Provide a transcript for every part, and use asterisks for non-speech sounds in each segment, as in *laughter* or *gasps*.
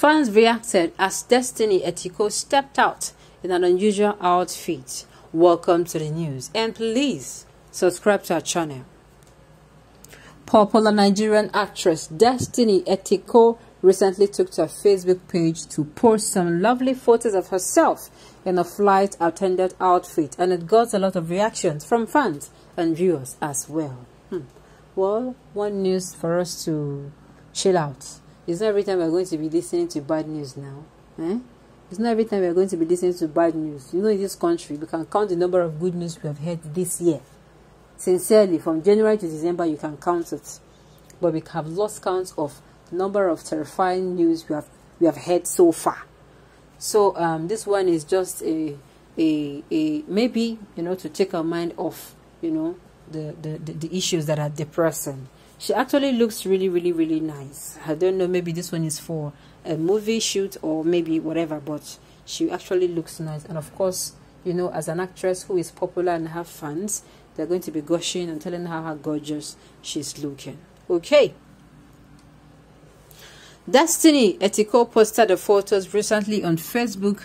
Fans reacted as Destiny Etiko stepped out in an unusual outfit. Welcome to the news and please subscribe to our channel. Popular Nigerian actress Destiny Etiko recently took to her Facebook page to post some lovely photos of herself in a flight attendant outfit and it got a lot of reactions from fans and viewers as well. Hmm. Well, one news for us to chill out. It's not every time we're going to be listening to bad news now. Eh? It's not every time we're going to be listening to bad news. You know, in this country, we can count the number of good news we have heard this year. Sincerely, from January to December, you can count it. But we have lost count of the number of terrifying news we have we have heard so far. So um, this one is just a a a maybe you know to take our mind off you know the the, the, the issues that are depressing. She actually looks really, really, really nice. I don't know, maybe this one is for a movie shoot or maybe whatever, but she actually looks nice. And of course, you know, as an actress who is popular and have fans, they're going to be gushing and telling her how gorgeous she's looking. Okay. Destiny Etiko posted the photos recently on Facebook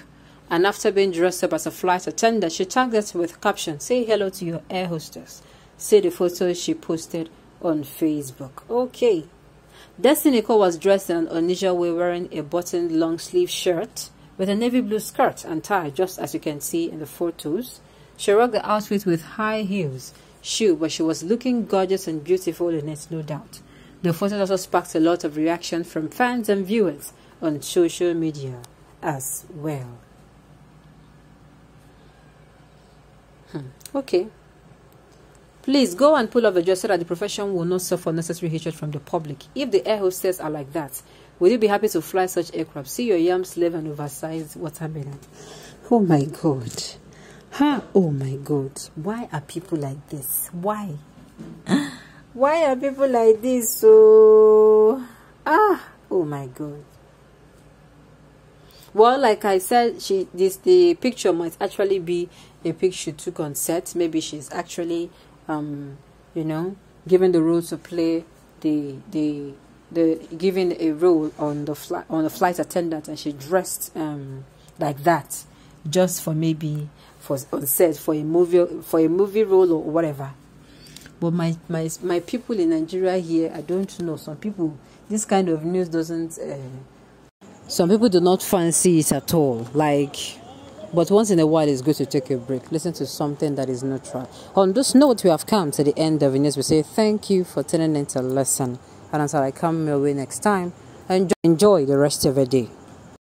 and after being dressed up as a flight attendant, she tagged us with caption, say hello to your air hostess. See the photos she posted on Facebook. Okay. Destiny Cole was dressed in an unusual way wearing a buttoned long sleeve shirt with a navy blue skirt and tie just as you can see in the photos. She rocked the outfit with high heels, shoe, but she was looking gorgeous and beautiful in it, no doubt. The photos also sparked a lot of reaction from fans and viewers on social media as well. Hmm. Okay. Please go and pull off a dress so that the profession will not suffer necessary hatred from the public. If the air hostess are like that, will you be happy to fly such aircraft? See your yam slave and oversized watermelon. Oh my God. Huh? Oh my God. Why are people like this? Why? *gasps* Why are people like this? So, ah, oh my God. Well, like I said, she this the picture might actually be a picture she took on set. Maybe she's actually um, you know, given the role to play the the the given a role on the flight on a flight attendant, and she dressed um, like that just for maybe for on set for a movie for a movie role or whatever. But my my my people in Nigeria here, I don't know. Some people, this kind of news doesn't. Uh, some people do not fancy it at all. Like but once in a while, it's good to take a break, listen to something that is neutral. On this note, we have come to the end of the news. We say thank you for tuning in to listen. And until I come your way next time, enjoy, enjoy the rest of your day.